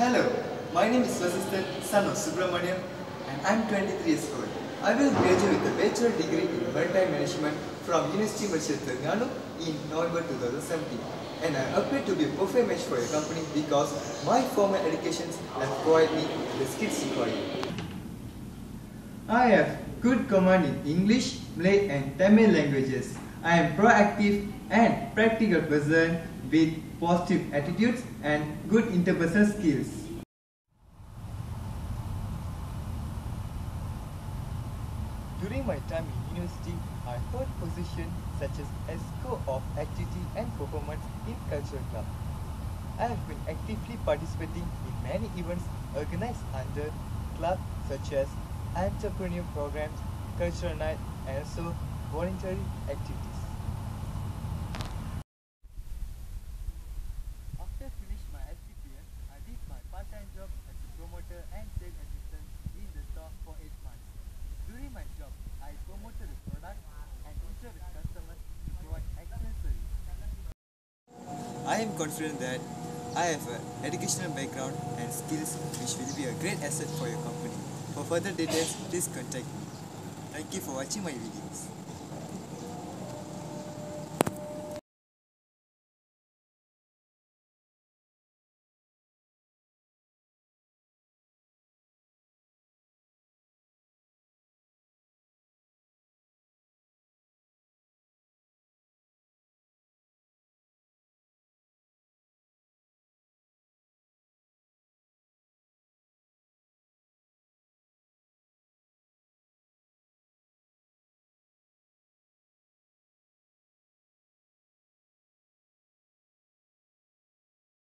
Hello, my name is Vasistan, son of Subramaniam, and I'm 23 years old. I will graduate with a bachelor degree in maritime management from University Malaysia Terengganu in November 2017. And I appear to be a perfect match for your company because my formal educations have provided me the skills required. I have good command in English, Malay and Tamil languages. I am proactive and practical person with positive attitudes and good interpersonal skills. During my time in university, I held positions such as EXCO of Activity and Performance in Cultural Club. I have been actively participating in many events organized under club such as entrepreneur programs, cultural night and also voluntary activities. After finish my SPPS, I did my part-time job as a promoter and sales assistant in the store for 8 months. During my job, I promoted the product and interact with customers to provide excellent service. I am confident that I have an educational background and skills which will be a great asset for your company. For further details, please contact me. Thank you for watching my videos.